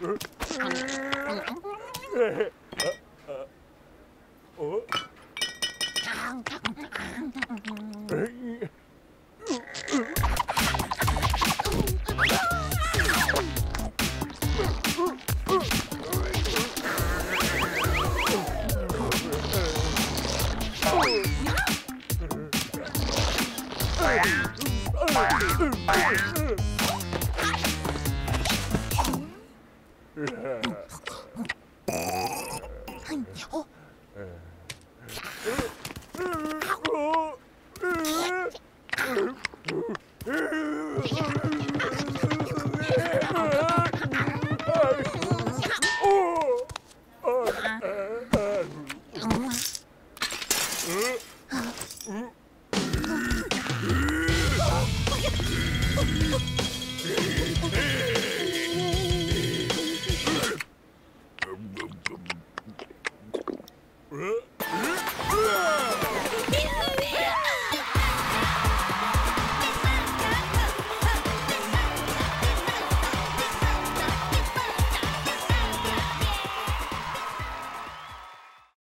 Huh? 어? Hey!